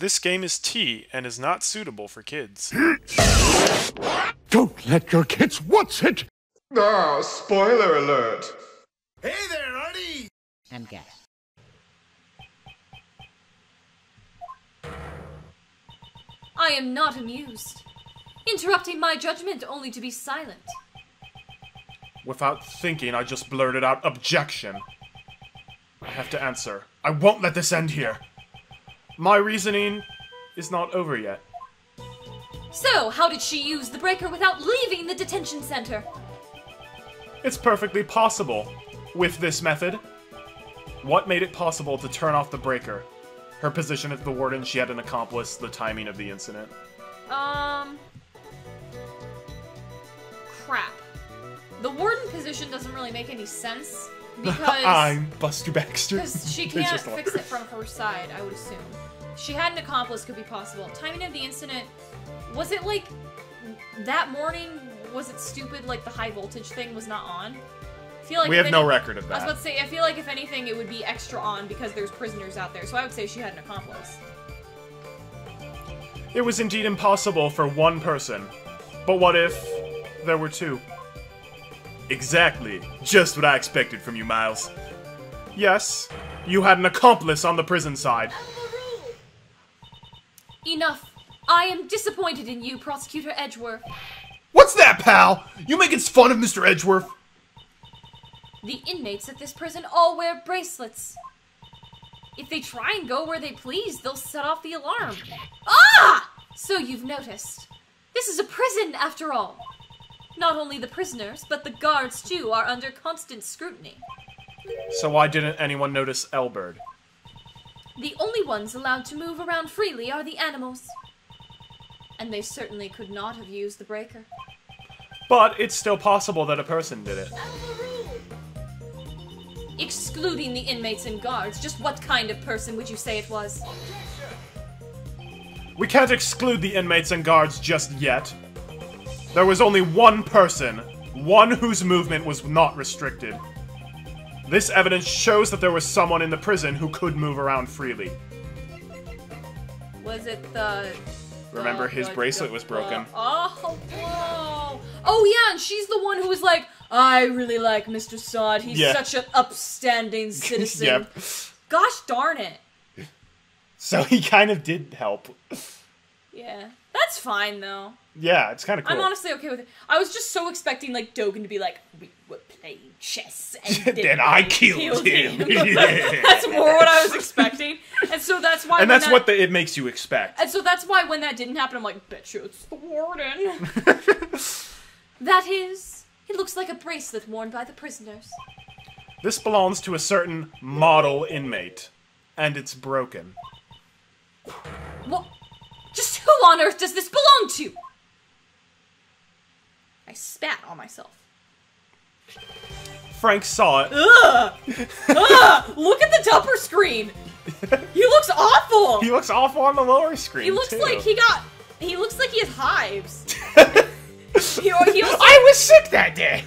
This game is T and is not suitable for kids. Don't let your kids watch it! Ah, spoiler alert. Hey there, Arty! and gas. I am not amused. Interrupting my judgment only to be silent. Without thinking, I just blurted out objection. I have to answer. I won't let this end here. My reasoning is not over yet. So, how did she use the breaker without leaving the detention center? It's perfectly possible with this method. What made it possible to turn off the breaker? Her position as the warden, she had an accomplice, the timing of the incident. Um. Crap. The warden position doesn't really make any sense because I'm Buster Baxter. because she can't just fix it from her side. I would assume she had an accomplice could be possible. Timing of the incident was it like that morning? Was it stupid? Like the high voltage thing was not on. I feel like We have no record of that. I was about to say, I feel like if anything, it would be extra on because there's prisoners out there. So I would say she had an accomplice. It was indeed impossible for one person. But what if there were two? Exactly. Just what I expected from you, Miles. Yes, you had an accomplice on the prison side. Enough. I am disappointed in you, Prosecutor Edgeworth. What's that, pal? You making fun of Mr. Edgeworth? The inmates at this prison all wear bracelets. If they try and go where they please, they'll set off the alarm. Ah! So you've noticed. This is a prison, after all. Not only the prisoners, but the guards, too, are under constant scrutiny. So why didn't anyone notice Elbird? The only ones allowed to move around freely are the animals. And they certainly could not have used the breaker. But it's still possible that a person did it. Excluding the inmates and guards, just what kind of person would you say it was? We can't exclude the inmates and guards just yet. There was only one person, one whose movement was not restricted. This evidence shows that there was someone in the prison who could move around freely. Was it the. Remember, the- his the- bracelet the- was broken. the- oh, whoa. Oh, yeah, and she's the one who was like, I really like Mr. Sod. He's Yeah. such an upstanding citizen. Yep. Gosh darn it. So he kind of did help. Yeah. That's fine, though. Yeah, it's kind of cool. I'm honestly okay with it. I was just so expecting, like, Dogen to be like, we were playing chess, and then, I killed him." that's more what I was expecting. And so that's why. and that's that- what the, it makes you expect. And so that's why when that didn't happen, I'm like, bet you it's the warden. that is, it looks like a bracelet worn by the prisoners. This belongs to a certain model inmate, and it's broken. What? Just who on earth does this belong to? I spat on myself. Frank Sahwit. Ugh! Ugh! Look at the upper screen. He looks awful. He looks awful on the lower screen. He looks too. like he got. He looks like he has hives. he, he also, I was sick that day.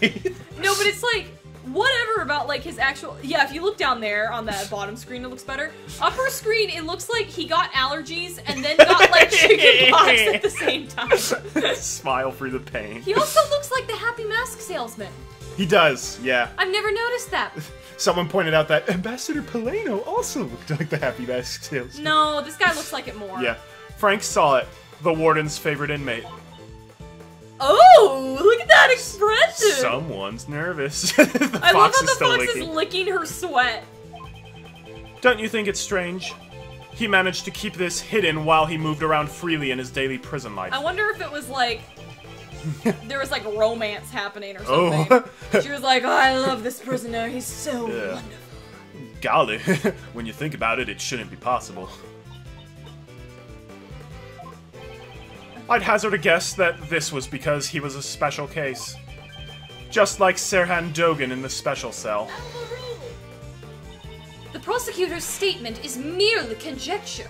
no, but it's like whatever about like his actual. Yeah, if you look down there on that bottom screen, it looks better. Upper screen, it looks like he got allergies and then got like chicken pox at the same time. Smile through the pain. He also looks like the Happy Mask salesman. He does, yeah. I've never noticed that. Someone pointed out that Ambassador Palaeno also looked like the Happy Mask salesman. No, this guy looks like it more. Yeah. Frank Sahwit. The warden's favorite inmate. Oh, look at that expression. Someone's nervous. the I love how the fox licking. is licking her sweat. Don't you think it's strange? He managed to keep this hidden while he moved around freely in his daily prison life. I wonder if it was like there was like romance happening or Oh. something. she was like, "Oh, I love this prisoner. He's so Yeah. wonderful." Golly, when you think about it, it shouldn't be possible. I'd hazard a guess that this was because he was a special case. Just like Sirhan Dogen in the special cell. The prosecutor's statement is merely conjecture.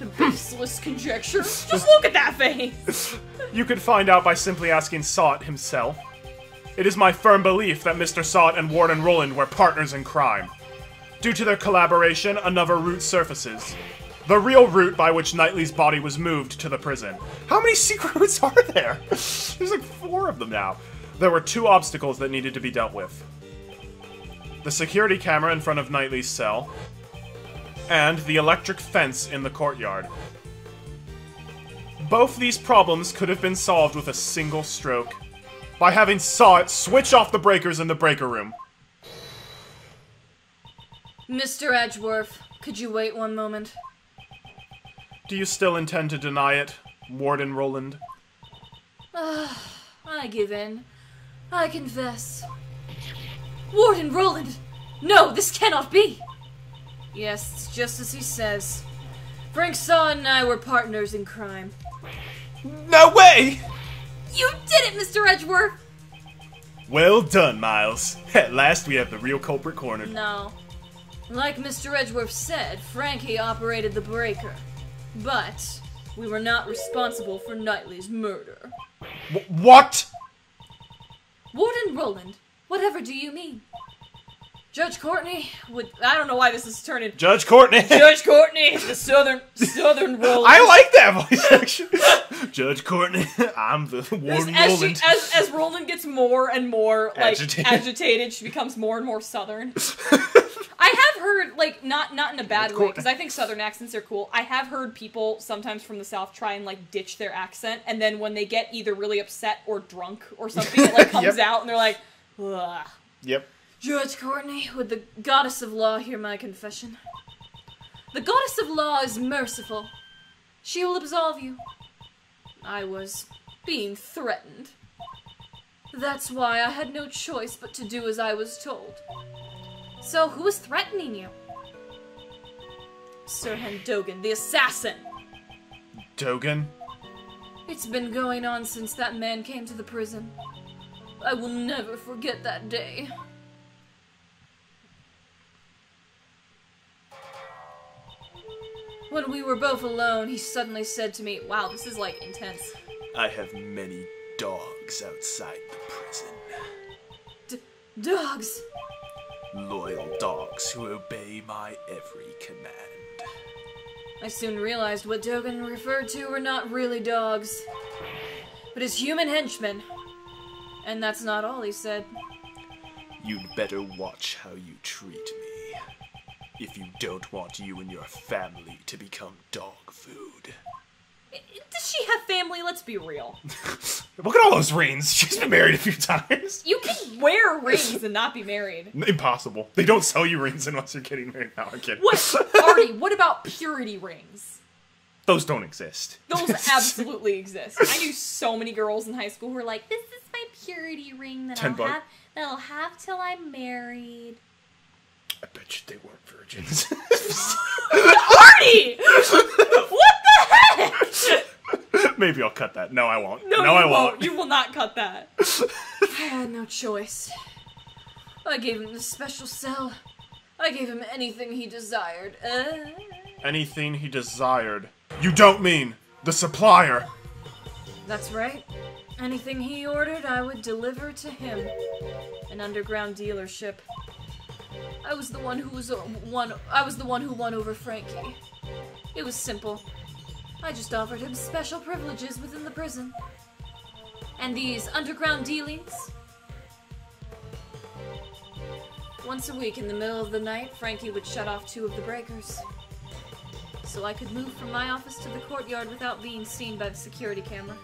Hmm. Baseless conjecture. Just look at that face. You could find out by simply asking Sot himself. It is my firm belief that Mr. Sot and Warden Roland were partners in crime. Due to their collaboration, another route surfaces. The real route by which Knightley's body was moved to the prison. How many secret routes are there? There's like four of them now. There were two obstacles that needed to be dealt with. The security camera in front of Knightley's cell, and the electric fence in the courtyard. Both these problems could have been solved with a single stroke. By having Sahwit switch off the breakers in the breaker room. Mr. Edgeworth, could you wait one moment? Do you still intend to deny it, Warden Roland? Ah, I give in. I confess. Warden Roland! No, this cannot be! Yes, it's just as he says. Frank Sahwit and I were partners in crime. No way! You did it, Mr. Edgeworth! Well done, Miles. At last we have the real culprit cornered. No. Like Mr. Edgeworth said, Frankie operated the breaker. But we were not responsible for Knightley's murder. Wh- what? Warden Roland, whatever do you mean? Judge Courtney would. I don't know why this is turning. Judge Courtney. Judge Courtney, the Southern Southern Roland. I like that voice action. Judge Courtney, I'm the Warden as, she, Roland. as, as Roland gets more and more like Agitated. agitated, she becomes more and more Southern. I have heard like not not in a bad way because I think Southern accents are cool. I have heard people sometimes from the South try and like ditch their accent, and then when they get either really upset or drunk or something, it like comes Yep. out, and they're like, Ugh. Yep. Judge Courtney, would the goddess of law hear my confession? The goddess of law is merciful. She will absolve you. I was being threatened. That's why I had no choice but to do as I was told. So, who's threatening you? Sirhan Dogen, the assassin. Dogen. It's been going on since that man came to the prison. I will never forget that day. When we were both alone, he suddenly said to me, Wow, this is like intense. I have many dogs outside the prison. D- dogs! Loyal dogs who obey my every command. I soon realized what Dogen referred to were not really dogs, but his human henchmen. And that's not all he said. You'd better watch how you treat me. If you don't want you and your family to become dog food. I- Does she have family? Let's be real. Look at all those rings. She's been married a few times. You can wear rings and not be married. Impossible. They don't sell you rings unless you're getting married. No, I'm kidding. What, Arty? What about purity rings? Those don't exist. Those absolutely exist. I knew so many girls in high school who were like, "This is my purity ring that Ten I'll buck. have that I'll have till I'm married." I bet you they weren't virgins. Arty, what? Maybe I'll cut that. No, I won't. No, No, I won't. You will not cut that. I had no choice. I gave him the special cell. I gave him anything he desired. Uh, Anything he desired. You don't mean the supplier. that's right. Anything he ordered, I would deliver to him. An underground dealership. I was the one who was uh, one. I was the one who won over Frankie. It was simple. I just offered him special privileges within the prison. And these underground dealings. Once a week in the middle of the night, Frankie would shut off two of the breakers. So I could move from my office to the courtyard without being seen by the security camera.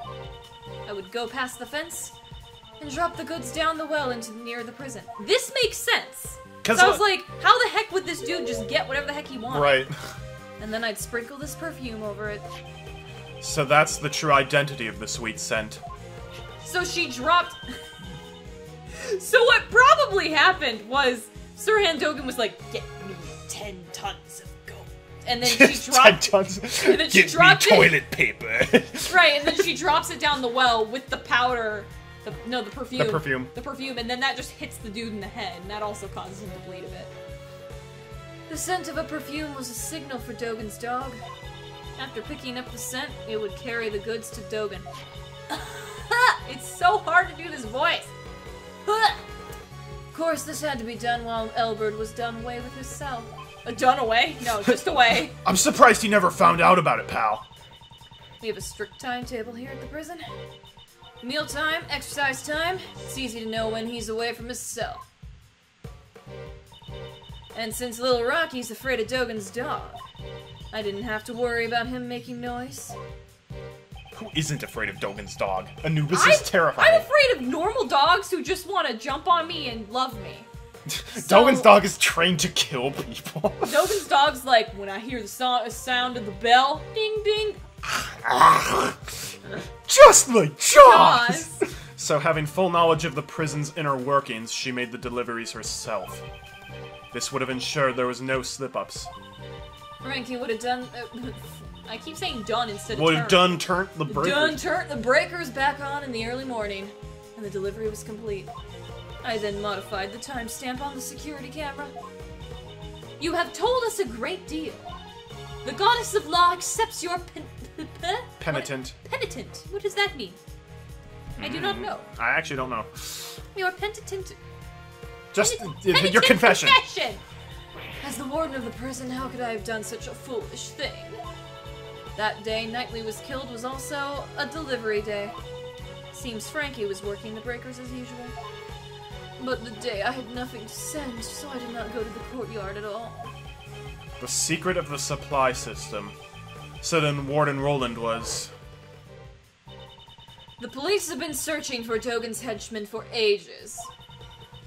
I would go past the fence and drop the goods down the well into near the prison. This makes sense. 'Cause So I was like, how the heck would this dude just get whatever the heck he wants? Right. And then I'd sprinkle this perfume over it. So that's the true identity of the sweet scent. So she dropped. so what probably happened was Sirhan Dogen was like, "Get me ten tons of gold," and then she dropped and then she dropped it. toilet paper. right, and then she drops it down the well with the powder. The, no, the perfume. The perfume. The perfume, and then that just hits the dude in the head, and that also causes him to bleed a bit. The scent of a perfume was a signal for Dogen's dog. After picking up the scent, it would carry the goods to Dogen. it's so hard to do this voice. of course, this had to be done while Elbert was done away with his cell. A uh, done away? No, just away. I'm surprised he never found out about it, pal. We have a strict timetable here at the prison. Meal time, exercise time. It's easy to know when he's away from his cell. And since little Rocky's afraid of Dogen's dog, I didn't have to worry about him making noise. Who isn't afraid of Dogen's dog? Anubis I'm, is terrifying. I'm afraid of normal dogs who just want to jump on me and love me. Dogen's so- dog is trained to kill people. Dogen's dog's like, when I hear the so- sound of the bell, ding ding, Just like Jaws! Jaws. So, having full knowledge of the prison's inner workings, she made the deliveries herself. This would have ensured there was no slip ups. Frankie would have done. Uh, I keep saying done instead of Would have done turned the breaker. Done turned the breakers back on in the early morning, and the delivery was complete. I then modified the timestamp on the security camera. You have told us a great deal. The goddess of law accepts your pen- Penitent. What? Penitent. What does that mean? I do not know. I actually don't know. Your penitent. Just your confession. confession. As the warden of the prison, how could I have done such a foolish thing? That day Knightley was killed was also a delivery day. Seems Frankie was working the breakers as usual. But the day I had nothing to send, so I did not go to the courtyard at all. The secret of the supply system. So then Warden Roland was. The police have been searching for Dogen's henchmen for ages.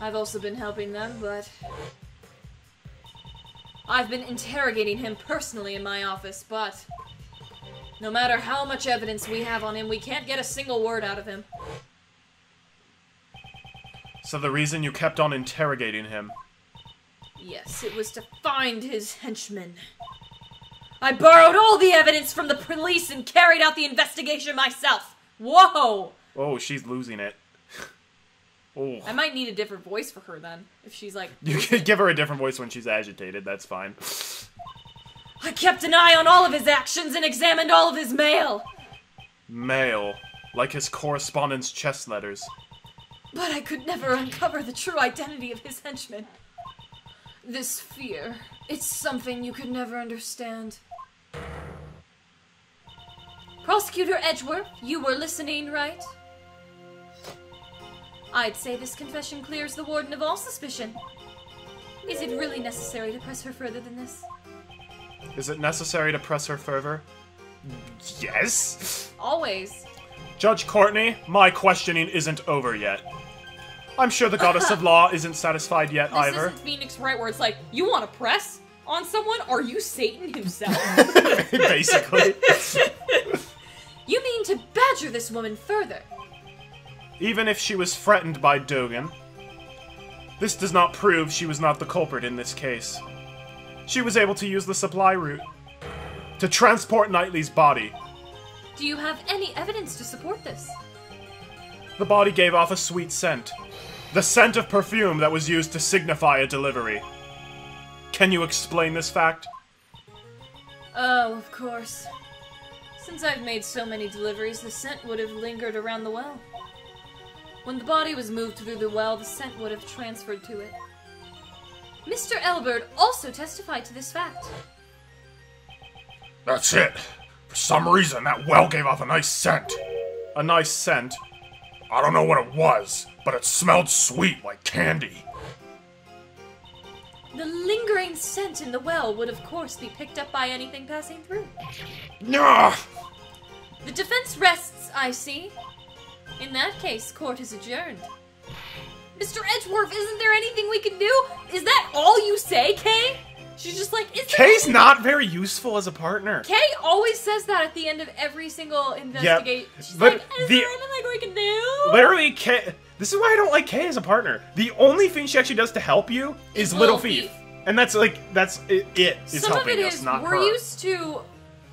I've also been helping them, but. I've been interrogating him personally in my office, but. No matter how much evidence we have on him, we can't get a single word out of him. So the reason you kept on interrogating him. Yes, it was to find his henchmen. I borrowed all the evidence from the police and carried out the investigation myself. Whoa! Oh, she's losing it. Oh. I might need a different voice for her then, if she's like. You can give her a different voice when she's agitated, that's fine. I kept an eye on all of his actions and examined all of his mail. Mail, Like his correspondence chest letters. But I could never uncover the true identity of his henchmen. This fear, it's something you could never understand. Prosecutor Edgeworth, you were listening, right? I'd say this confession clears the warden of all suspicion. Is it really necessary to press her further than this? Is it necessary to press her further? Yes. Always. Judge Courtney, my questioning isn't over yet. I'm sure the goddess of law isn't satisfied yet This either. isn't Phoenix Wright where it's like, you want to press on someone? Are you Satan himself? Basically. you mean to badger this woman further? Even if she was threatened by Dogen, this does not prove she was not the culprit in this case. She was able to use the supply route to transport Knightley's body. Do you have any evidence to support this? The body gave off a sweet scent. The scent of perfume that was used to signify a delivery. Can you explain this fact? Oh, of course. Since I've made so many deliveries, the scent would have lingered around the well. When the body was moved through the well, the scent would have transferred to it. Mr. Elbert also testified to this fact. That's it. For some reason, that well gave off a nice scent. A nice scent. I don't know what it was, but it smelled sweet like candy. The lingering scent in the well would, of course, be picked up by anything passing through. Nah! The defense rests, I see. In that case, court is adjourned. Mr. Edgeworth, isn't there anything we can do? Is that all you say, Kay? She's just like, is Kay's not very useful as a partner. Kay always says that at the end of every single investigate. She's but like, is the- there anything we can do? Literally, Kay. This is why I don't like Kay as a partner. The only thing she actually does to help you is Is Little Little Thief. Thief. And that's like, that's it, it is Some of helping it us, is not we're her. used to.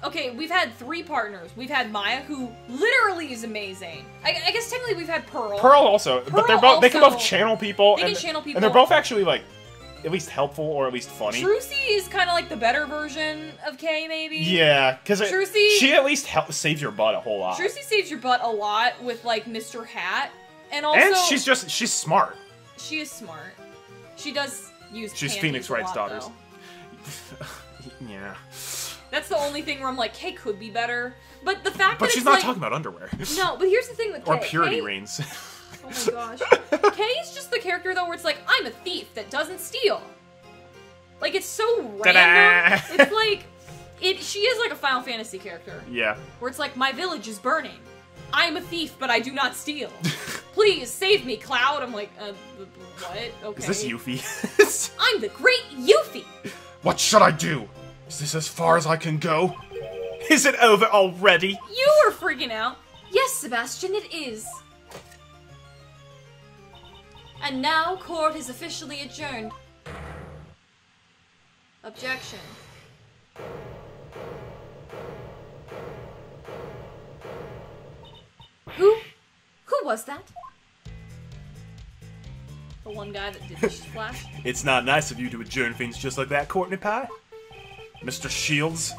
Okay, we've had three partners. We've had Maya, who literally is amazing. I, I guess technically we've had Pearl. Pearl also, but they're Pearl both, they can both channel people. They can channel people, And they're both actually like, at least helpful or at least funny. Trucy is kind of like the better version of Kay, maybe. Yeah, because Trucy- she at least help, saves your butt a whole lot. Trucy saves your butt a lot with like Mr. Hat, and also and she's just she's smart. she is smart. She does use. She's Phoenix Wright's daughters. yeah. That's the only thing where I'm like, Kay could be better. But the fact But that she's it's not like, talking about underwear. No, but here's the thing with Kay. or purity Kay, rings. Oh my gosh. Kay's just the character though where it's like, I'm a thief that doesn't steal. Like it's so random. It's like it she is like a Final Fantasy character. yeah. Where it's like my village is burning. I'm a thief, but I do not steal. Please save me, Cloud. I'm like, uh, what? Okay. Is this Yuffie? I'm the great Yuffie. What should I do? Is this as far as I can go? Is it over already? You were freaking out. Yes, Sebastian, it is. And now court is officially adjourned. Objection. Who? Who was that? The one guy that did the splash? It's not nice of you to adjourn things just like that, Courtney Pie. Mr. Shields?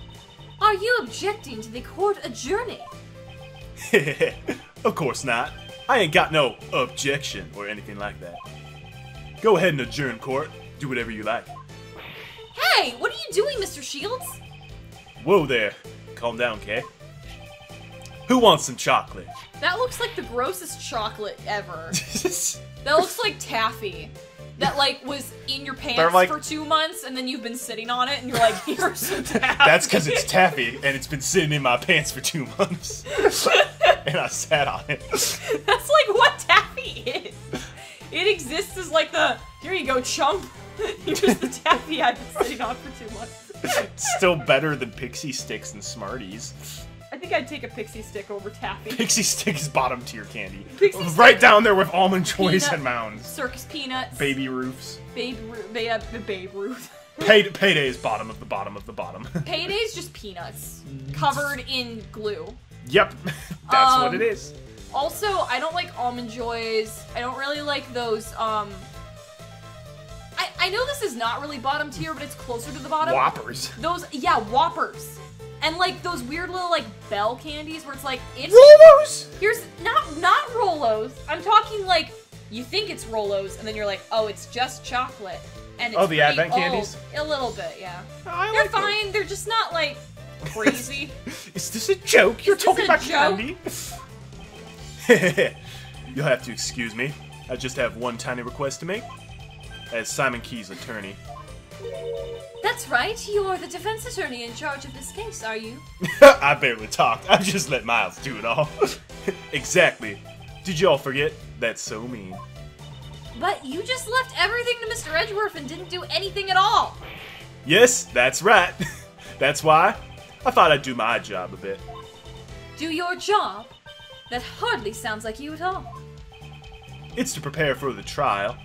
Are you objecting to the court adjourning? of course not. I ain't got no objection or anything like that. Go ahead and adjourn court. Do whatever you like. Hey, what are you doing, Mr. Shields? Whoa there. Calm down, Kay. Who wants some chocolate? That looks like the grossest chocolate ever. That looks like taffy. That like was in your pants like- for two months, and then you've been sitting on it, and you're like, "Here's some taffy." That's because it's taffy and it's been sitting in my pants for two months. and I sat on it. That's like what taffy is. It exists as like the here you go, chump. Here's the taffy I've been sitting on for two months. Still better than pixie sticks and Smarties. I think I'd take a pixie stick over taffy. Pixie stick is bottom tier candy. Pixie stick- right down there with almond joys Peanut- and mounds. Circus peanuts. Baby roofs. Babe Ruth. Ba- uh, Babe Ruth. Pay- payday is bottom of the bottom of the bottom. payday is just peanuts covered in glue. yep, that's what Um, it is. Also, I don't like almond joys. I don't really like those. Um, I I know this is not really bottom tier, but it's closer to the bottom. Whoppers. Those yeah, Whoppers, and like those weird little like bell candies where it's like it's Rolos! here's not not Rolos. I'm talking like you think it's Rolos, and then you're like, oh, it's just chocolate. And it's Oh, the Advent old. candies? A little bit, yeah. Oh, I They're like those. fine. They're just not like crazy. Is this a joke? You're this talking about joke? candy? You'll have to excuse me. I just have one tiny request to make. As Simon Key's attorney. That's right. You're the defense attorney in charge of this case, are you? I barely talked. I just let Miles do it all. exactly. Did y'all forget? That's so mean. But you just left everything to Mr. Edgeworth and didn't do anything at all. Yes, that's right. that's why I thought I'd do my job a bit. Do your job? That hardly sounds like you at all. It's to prepare for the trial.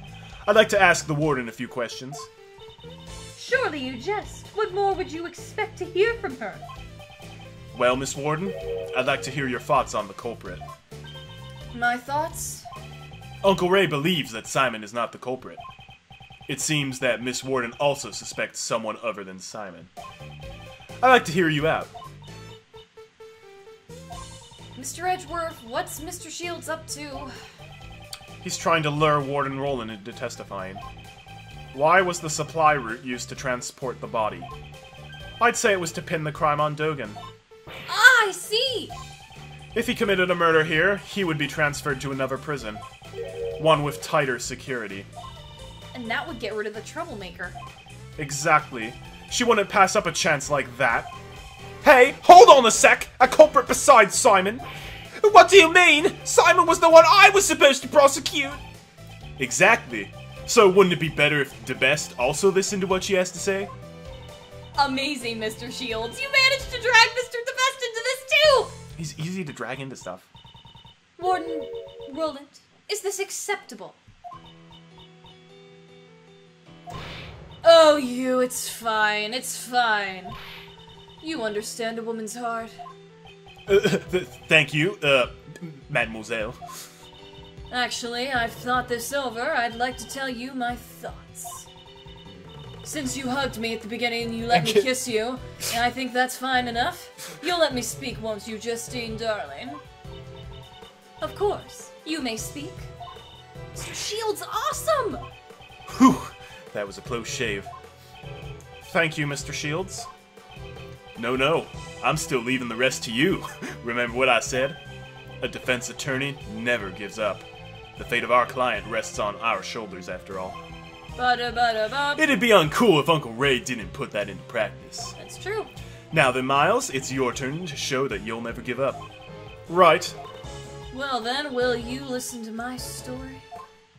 I'd like to ask the warden a few questions. Surely you jest. What more would you expect to hear from her? Well, Miss Warden, I'd like to hear your thoughts on the culprit. My thoughts? Uncle Ray believes that Simon is not the culprit. It seems that Miss Warden also suspects someone other than Simon. I'd like to hear you out. Mr. Edgeworth, what's Mr. Shields up to? He's trying to lure Warden Roland into testifying. Why was the supply route used to transport the body? I'd say it was to pin the crime on Dogen. Ah, I see! If he committed a murder here, he would be transferred to another prison. One with tighter security. And that would get rid of the troublemaker. Exactly. She wouldn't pass up a chance like that. Hey, hold on a sec! A culprit besides Simon! What do you mean? Simon was the one I was supposed to prosecute! Exactly. So wouldn't it be better if Debeste also listened to what she has to say? Amazing, Mr. Shields. You managed to drag Mr. Debeste into this too! He's easy to drag into stuff. Warden Roland, is this acceptable? Oh, you, it's fine, it's fine. You understand a woman's heart. Uh, th- thank you, uh, mademoiselle. Actually, I've thought this over. I'd like to tell you my thoughts. Since you hugged me at the beginning and you let me kiss you, and I think that's fine enough, you'll let me speak, won't you, Justine, darling? Of course, you may speak. Mr. Shields, awesome! Whew, that was a close shave. Thank you, Mr. Shields. No, no. I'm still leaving the rest to you. Remember what I said? A defense attorney never gives up. The fate of our client rests on our shoulders, after all. It'd be uncool if Uncle Ray didn't put that into practice. That's true. Now then, Miles, it's your turn to show that you'll never give up. Right. Well then, will you listen to my story?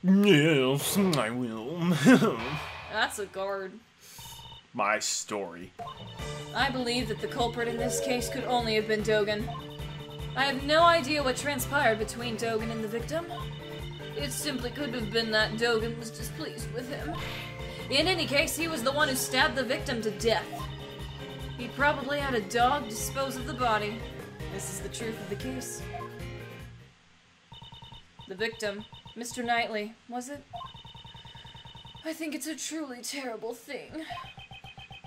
Yes, I will. That's a guard. My story. I believe that the culprit in this case could only have been Dogen. I have no idea what transpired between Dogen and the victim. It simply could have been that Dogen was displeased with him. In any case, he was the one who stabbed the victim to death. He probably had a dog dispose of the body. This is the truth of the case. The victim, Mr. Knightley, was it? I think it's a truly terrible thing.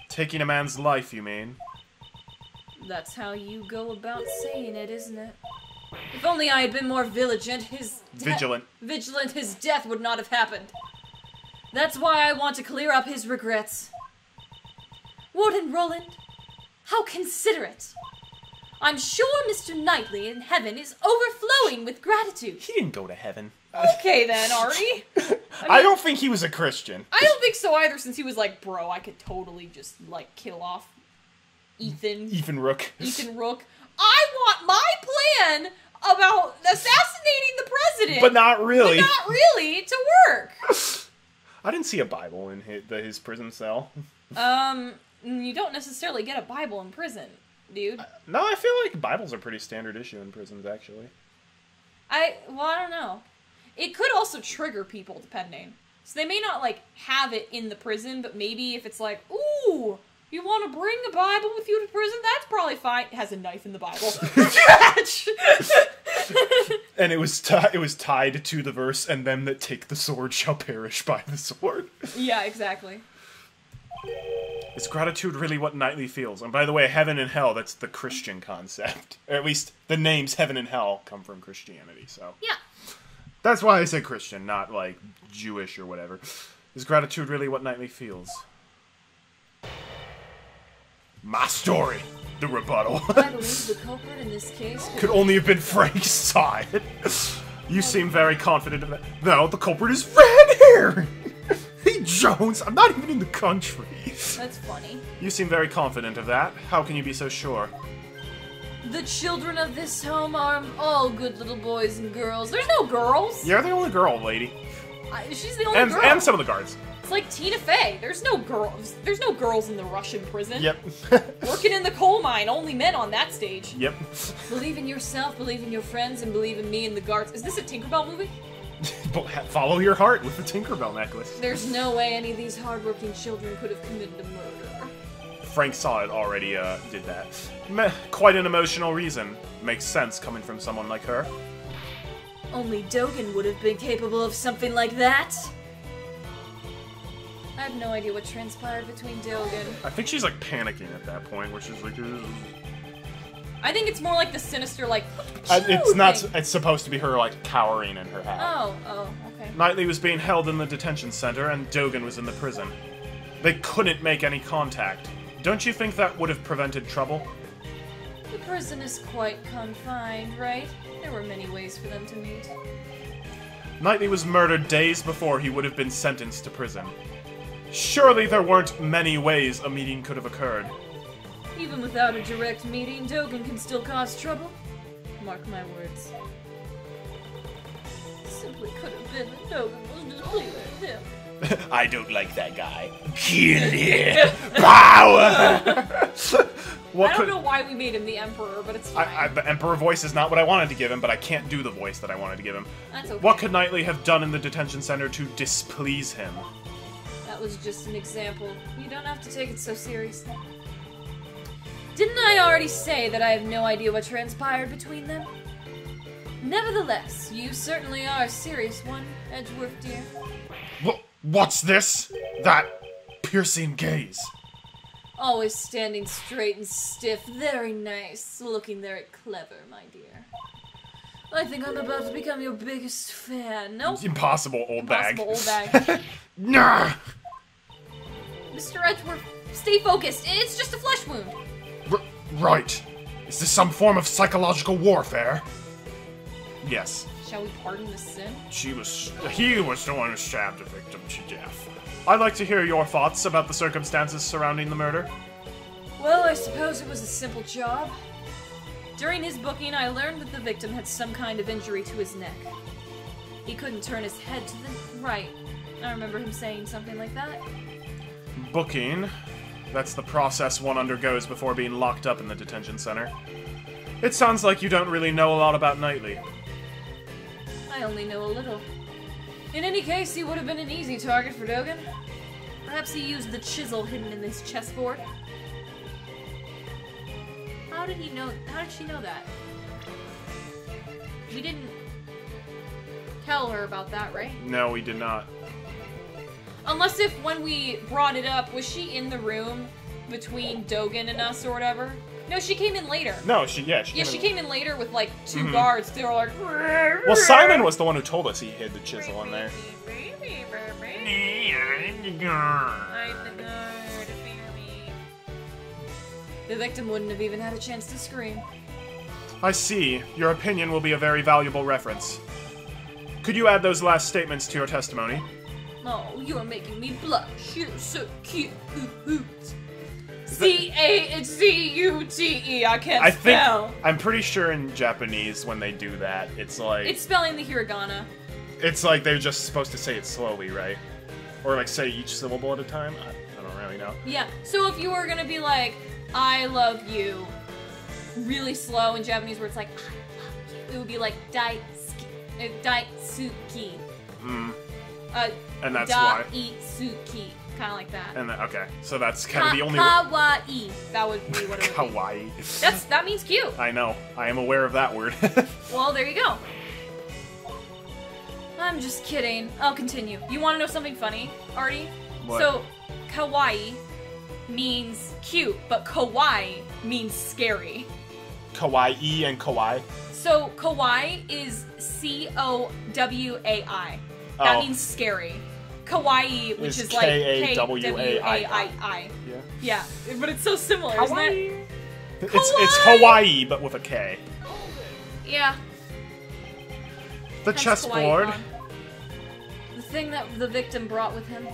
Taking a man's life, you mean? That's how you go about saying it, isn't it? If only I had been more vigilant, his Vigilant. vigilant, his death would not have happened. That's why I want to clear up his regrets. Warden Roland, how considerate. I'm sure Mr. Knightley in heaven is overflowing with gratitude. He didn't go to heaven. Okay then, Arty. I don't think he was a Christian. I don't think so either, since he was like, bro, I could totally just like kill off Ethan. Ethan Rook. Ethan Rook. I want my plan about assassinating the president, But not really. but not really to work. I didn't see a Bible in his, the, his prison cell. Um, you don't necessarily get a Bible in prison, dude. No, I feel like Bibles are pretty standard issue in prisons, actually. I well, I don't know. It could also trigger people depending. So they may not like have it in the prison, but maybe if it's like, ooh, you want to bring a Bible with you to prison? That's probably fine. It has a knife in the Bible. Catch! And it was ti it was tied to the verse, and them that take the sword shall perish by the sword. yeah, exactly. Is gratitude really what Knightley feels? And by the way, heaven and hell, that's the Christian concept. Or at least the names heaven and hell come from Christianity, so. Yeah. That's why I say Christian, not like Jewish or whatever. Is gratitude really what Knightley feels? My story. The rebuttal. I believe the culprit in this case could Could only have been Frank Sahwit. You seem very confident of that. No, the culprit is red hair. hey, Jones, I'm not even in the country. That's funny. You seem very confident of that. How can you be so sure? The children of this home are all good little boys and girls. There's no girls. You're the only girl, lady. I, she's the only And, girl. and some of the guards. It's like Tina Fey. There's no girls. There's no girls in the Russian prison. Yep. Working in the coal mine. Only men on that stage. yep. Believe in yourself. Believe in your friends, and believe in me and the guards. Is this a Tinkerbell movie? Follow your heart with the Tinkerbell necklace. There's no way any of these hardworking children could have committed a murder. Frank Sahwit already, uh, did that. Meh, quite an emotional reason. Makes sense coming from someone like her. Only Dogen would have been capable of something like that. I have no idea what transpired between Dogen. I think she's like panicking at that point, where she's like, "Ugh." I think it's more like the sinister, like. Uh, it's not. thing. It's supposed to be her like cowering in her hat. Oh, oh, okay. Knightley was being held in the detention center, and Dogen was in the prison. They couldn't make any contact. Don't you think that would have prevented trouble? The prison is quite confined, right? There were many ways for them to meet. Knightley was murdered days before he would have been sentenced to prison. Surely there weren't many ways a meeting could have occurred. Even without a direct meeting, Dogen can still cause trouble. Mark my words. Simply could have been that Dogen was displeased with him. I don't like that guy. Kill him! Power! what I don't know why we made him the Emperor, but it's fine. I, I, the Emperor voice is not what I wanted to give him, but I can't do the voice that I wanted to give him. That's okay. What could Knightley have done in the detention center to displease him? Was just an example. You don't have to take it so seriously. Didn't I already say that I have no idea what transpired between them? Nevertheless, you certainly are a serious one, Edgeworth dear. Wh- what's this? That piercing gaze. Always standing straight and stiff, very nice, looking very clever, my dear. I think I'm about to become your biggest fan. Nope. Impossible, old Impossible bag. old bag. Nah! Mr. Edgeworth, stay focused. It's just a flesh wound. R- right. Is this some form of psychological warfare? Yes. Shall we pardon the sin? She was. He was the one who stabbed the victim to death. I'd like to hear your thoughts about the circumstances surrounding the murder. Well, I suppose it was a simple job. During his booking, I learned that the victim had some kind of injury to his neck. He couldn't turn his head to the right. I remember him saying something like that. Booking. That's the process one undergoes before being locked up in the detention center. It sounds like you don't really know a lot about Knightley. I only know a little. In any case, he would have been an easy target for Dogen. Perhaps he used the chisel hidden in his chessboard. How did he know? How did she know that? We didn't tell her about that, right? No, we did not. Unless if when we brought it up, was she in the room between Dogen and us or whatever? No, she came in later. No, she yeah, she Yeah, came she in- came in later with like 2 mm-hmm. guards. They were like, Well, Simon was the one who told us he hid the chisel in there. The victim wouldn't have even had a chance to scream. I see. Your opinion will be a very valuable reference. Could you add those last statements to your testimony? Oh, you're making me blush. You're so cute. C A C U T E. I can't I think spell. I'm pretty sure in Japanese when they do that, it's like It's spelling the hiragana. it's like they're just supposed to say it slowly, right? Or like say each syllable at a time. I, I don't really know. Yeah. So if you were gonna be like, I love you, really slow in Japanese, where it's like, I love you, it would be like daisuki, uh, daisuki. Mm. Uh, And that's why. Daisuki, kind of like that. And then, okay, so that's kind of the only kawaii. That would be what it would be. kawaii. That's that means cute. I know. I am aware of that word. Well, there you go. I'm just kidding. I'll continue. You want to know something funny, Arty? What? So, kawaii means cute, but kawaii means scary. kawaii and kawaii. So, kawaii is C O W A I. That Oh. means scary. Kawaii, which Is is, like K W K-A-W-A-I-I. A I I. Yeah. Yeah, but it's so similar, isn't it? It's it's Hawaii but with a K. Yeah. The Hence chessboard. The thing that the victim brought with him.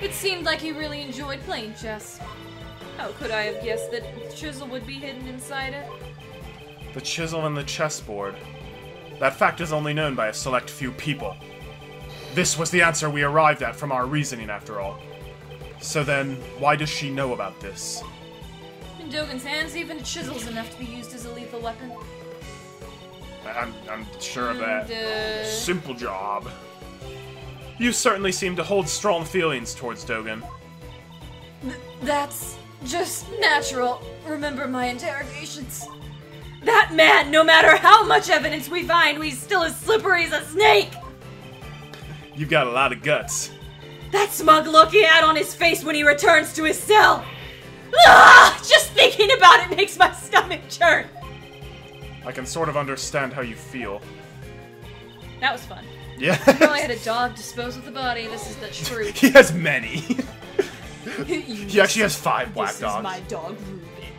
It seemed like he really enjoyed playing chess. How could I have guessed that chisel would be hidden inside it? The chisel and the chessboard. That fact is only known by a select few people. This was the answer we arrived at from our reasoning, after all. So then, why does she know about this? In Dogen's hands, even a chisel's enough to be used as a lethal weapon. I'm, I'm sure of that. And, uh, Simple job. You certainly seem to hold strong feelings towards Dogen. That's just natural. Remember my interrogations. That man, no matter how much evidence we find, he's still as slippery as a snake! You've got a lot of guts. That smug look he had on his face when he returns to his cell! Ah! Just thinking about it makes my stomach churn! I can sort of understand how you feel. That was fun. Yeah. I had a dog dispose of the body. This is the truth. he has many. he actually has five black this dogs.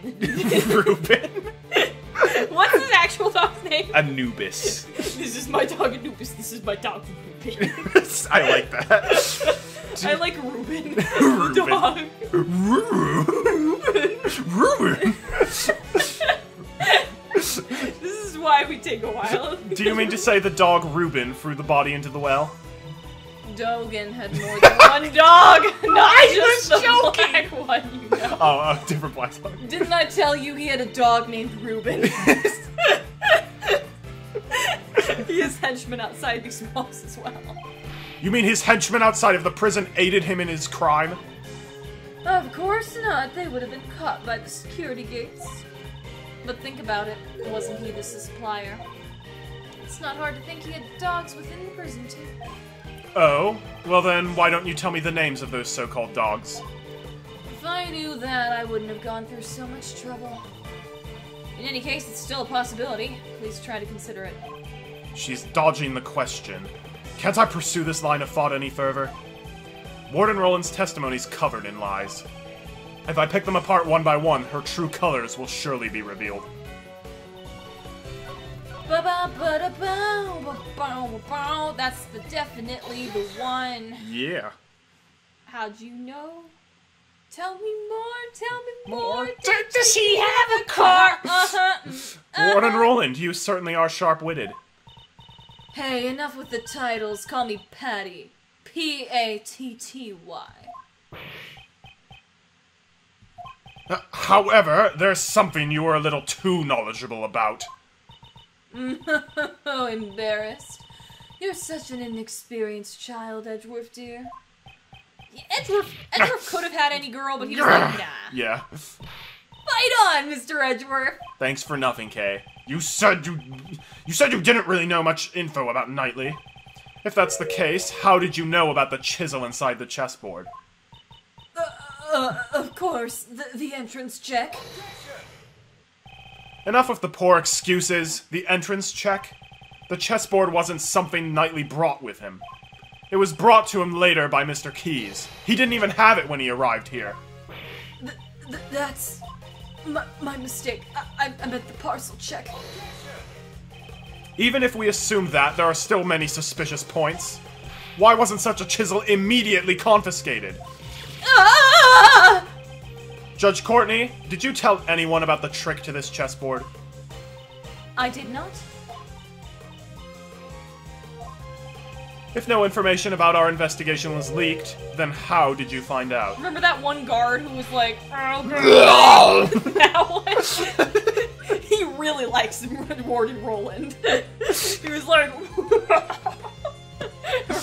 This is my dog, Reuben. Reuben. What's his actual dog's name? Anubis. this is my dog, Anubis. This is my dog, Reuben. I like that. I like Reuben. Reuben. dog. Reuben. This is why we take a while. Do you mean to say the dog Reuben threw the body into the well? Dogan had more than one dog, not just the joking. black one. You know. Oh, a different black dog. Didn't I tell you he had a dog named Reuben? he has henchmen outside these walls as well. You mean his henchmen outside of the prison aided him in his crime? Of course not. They would have been caught by the security gates. But think about it. Wasn't he the supplier? It's not hard to think he had dogs within the prison, too. Oh? Well then, why don't you tell me the names of those so-called dogs? If I knew that, I wouldn't have gone through so much trouble. In any case, it's still a possibility. Please try to consider it. She's dodging the question. Can't I pursue this line of thought any further? Warden Roland's testimony's covered in lies. If I pick them apart one by one, her true colors will surely be revealed. That's the definitely the one. Yeah. How'd you know? Tell me more, tell me more. More. Does, does he have a car? Uh-huh. mm, Warden uh-huh. Roland, you certainly are sharp-witted. Hey, enough with the titles. Call me Patty. P A T T Y. Uh, however, there's something you are a little too knowledgeable about. Oh, embarrassed. You're such an inexperienced child, Edgeworth, dear. Edgeworth, Edgeworth could have had any girl, but he was like, nah. Yeah. Fight on, Mr. Edgeworth. Thanks for nothing, Kay. You said you you said you didn't really know much info about Knightley. If that's the case, how did you know about the chisel inside the chessboard? Uh, of course, the, the entrance check. Enough of the poor excuses, the entrance check. The chessboard wasn't something Knightley brought with him. It was brought to him later by Mr. Keys. He didn't even have it when he arrived here. Th- th- that's my, my mistake. I, I, I meant the parcel check. Even if we assume that, there are still many suspicious points. Why wasn't such a chisel immediately confiscated? Ah! Judge Courtney, did you tell anyone about the trick to this chessboard? I did not. If no information about our investigation was leaked, then how did you find out? Remember that one guard who was like, oh, that one? he really likes Warden Roland. he was like,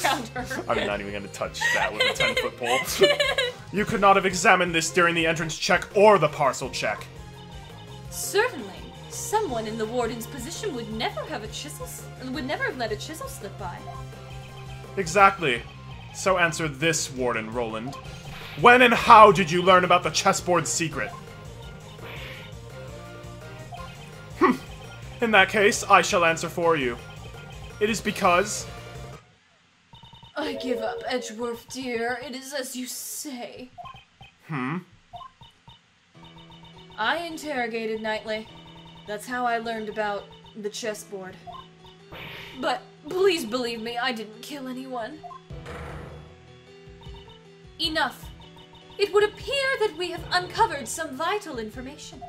around her. I'm not even gonna touch that with a 10 foot pole. you could not have examined this during the entrance check or the parcel check. Certainly, someone in the warden's position would never have a chisel, would never have let a chisel slip by. Exactly. So answer this, Warden Roland. When and how did you learn about the chessboard secret? Hmm. In that case, I shall answer for you. It is because I give up, Edgeworth, dear. It is as you say. Hmm? I interrogated Knightley. That's how I learned about the chessboard. But please believe me, I didn't kill anyone. Enough. It would appear that we have uncovered some vital information.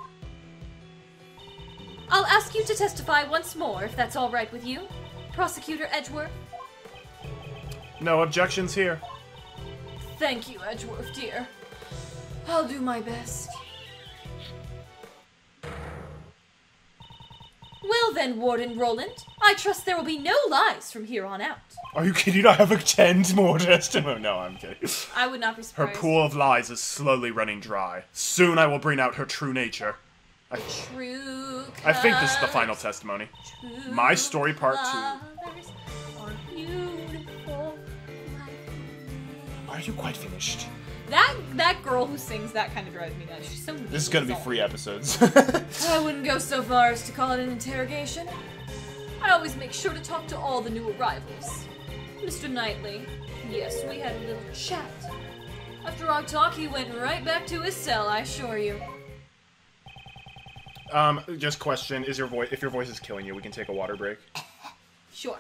I'll ask you to testify once more, if that's all right with you, Prosecutor Edgeworth. no objections here. Thank you, Edgeworth, dear. I'll do my best. Well then, Warden Roland, I trust there will be no lies from here on out. Are you kidding? I have a 10 more testimony. No, I'm kidding. I would not be surprised. Her pool of lies is slowly running dry. Soon I will bring out her true nature. True I think this is the final testimony. true My story part two. Are you quite finished? That that girl who sings that kind of drives me nuts. She's so This is gonna be free episodes. I wouldn't go so far as to call it an interrogation. I always make sure to talk to all the new arrivals. Mr. Knightley, yes, we had a little chat. After our talk, he went right back to his cell, I assure you. um, just question: Is your voice? If your voice is killing you, we can take a water break. Sure.